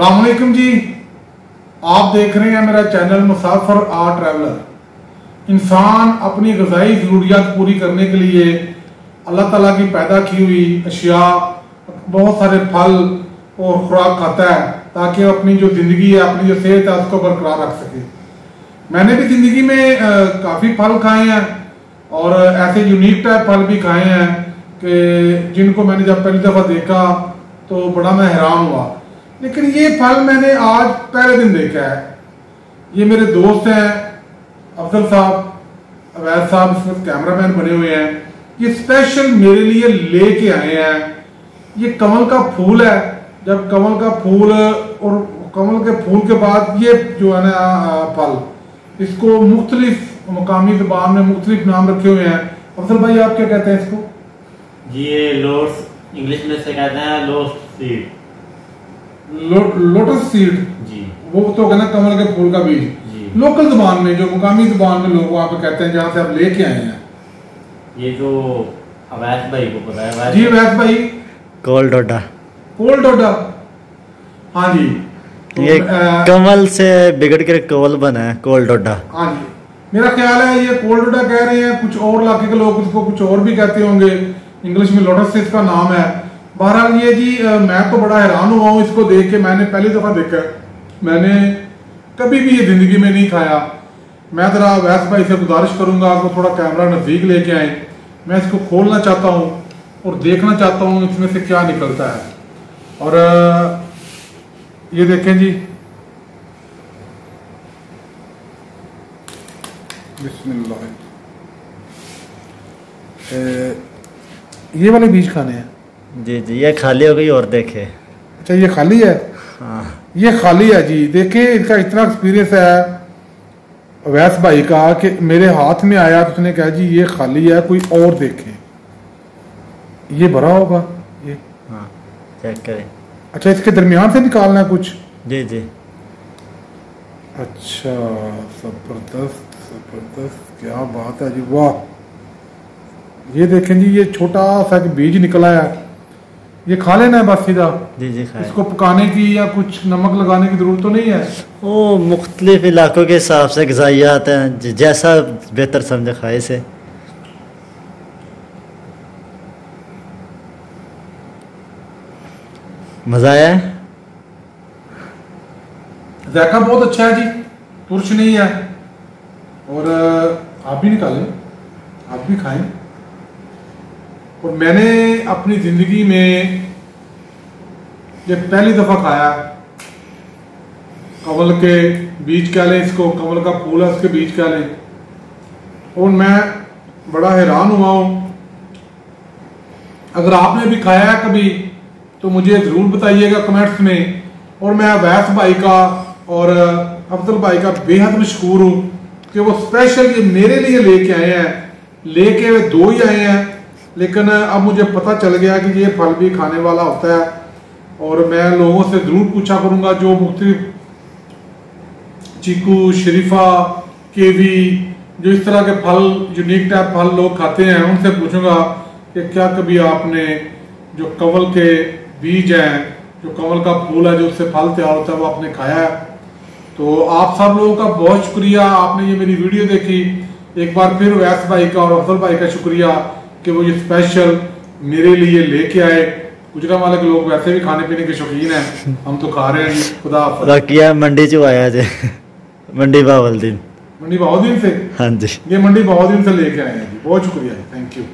अलकुम जी आप देख रहे हैं मेरा चैनल मुसाफर आर ट्रैवलर इंसान अपनी गजाई ज़रूरियात पूरी करने के लिए अल्लाह ताला की पैदा की हुई अशिया, बहुत सारे फल और खुराक खाता है, ताकि अपनी जो ज़िंदगी है, अपनी जो सेहत है, उसको बरकरार रख सके। मैंने भी ज़िंदगी में काफ़ी फल खाए हैं और ऐसे यूनिक टाइप फल भी खाए हैं कि जिनको मैंने जब पहली दफ़ा देखा तो बड़ा मैं हैरान हुआ। लेकिन ये फल मैंने आज पहले दिन देखा है। ये मेरे दोस्त हैं, अफजल साहब, अवैध साहब इसमें कैमरामैन बने हुए हैं। ये स्पेशल मेरे लिए लेके आए हैं। ये कमल का फूल है। जब कमल का फूल और कमल के फूल के बाद ये जो है ना फल, इसको मुख्तलिफ़ मकामी जबान में मुख्तलिफ़ नाम रखे हुए हैं। अफजल भाई, आप क्या कहते हैं इसको? ये लोट्स इंग्लिश में से कहते हैं लोट्स सीड। लो, लोटस सीड। जी। वो तो कहना कमल के फूल का बीज। जी। लोकल ज़ुबान में जो मुकामी ज़ुबान में लोग वहाँ पे कहते हैं जहाँ से आप लेके आए हैं। ये जो अवैध भाई को पता है अवैध जी वैस भाई। कोल डोडा। कोल डोडा। हाँ जी। तो, ये कमल से बिगड़ कर कोल बना है कोल डोडा। हाँ जी। मेरा ख्याल है ये कोल डोडा कह रहे हैं कुछ और इलाके के लोग उसको कुछ और भी कहते होंगे। इंग्लिश में लोटस से इसका नाम है। बहरहाल ये जी मैं तो बड़ा हैरान हुआ हूँ इसको देख के। मैंने पहली दफ़ा देखा है। मैंने कभी भी ये ज़िंदगी में नहीं खाया। मैं ज़रा वैस भाई से गुजारिश करूँगा, आपको थोड़ा कैमरा नज़दीक लेके आए। मैं इसको खोलना चाहता हूँ और देखना चाहता हूँ इसमें से क्या निकलता है। और ये देखें जी। ये वाले बीज खाने हैं। जी जी ये खाली हो गई और देखे। अच्छा ये खाली है? हाँ। ये खाली है जी। देखिए इसका इतना एक्सपीरियंस है वैस भाई का कि मेरे हाथ में आया तो उसने कहा जी ये खाली है कोई और देखे। ये भरा होगा ये। हाँ चेक करें। अच्छा इसके दरमियान से निकालना है कुछ? जी जी। अच्छा ज़बरदस्त ज़बरदस्त क्या बात है जी वाह। ये देखें जी ये छोटा सा बीज निकला है। ये खा लेना है बस सीधा। जी जी खाए इसको पकाने की या कुछ नमक लगाने की ज़रूरत तो नहीं है? वो मुख्तलिफ़ इलाकों के हिसाब से गजाइयात हैं जैसा बेहतर समझे खाए से मज़ा आया जायका बहुत अच्छा है जी तुर्च नहीं है। और आप भी निकालें आप भी खाएँ। और मैंने अपनी ज़िंदगी में ये पहली दफ़ा खाया कमल के बीज कह लें इसको कमल का फूल है उसके बीज कह लें, और मैं बड़ा हैरान हुआ हूँ। अगर आपने भी खाया है कभी तो मुझे ज़रूर बताइएगा कमेंट्स में। और मैं अवैस भाई का और अफजल भाई का बेहद मशहूर हूँ कि वो स्पेशल ये मेरे लिए लेके आए हैं। लेके वे दो ही आए हैं। लेकिन अब मुझे पता चल गया कि ये फल भी खाने वाला होता है और मैं लोगों से ज़रूर पूछा करूँगा, जो मुख्तलिफ़ चीकू, शरीफा, केवी, जो इस तरह के फल यूनिक टाइप फल लोग खाते हैं, उनसे पूछूँगा कि क्या कभी आपने जो कंवल के बीज हैं, जो कंवल का फूल है, जो उससे फल तैयार होता है, वो आपने खाया है? तो आप सब लोगों का बहुत शुक्रिया, आपने ये मेरी वीडियो देखी। एक बार फिर वैस भाई का और अफजल भाई का शुक्रिया। कि वो ये स्पेशल मेरे लिए लेके आए। गुजरा वाले के लोग वैसे भी खाने पीने के शौकीन हैं। हम तो खा रहे हैं जी खुदा किया बाकिया मंडी चो आया जे मंडी बावल दिन। मंडी बहुत दिन से? हाँ जी। ये मंडी बहुत दिन से लेके आए हैं जी। बहुत शुक्रिया थैंक यू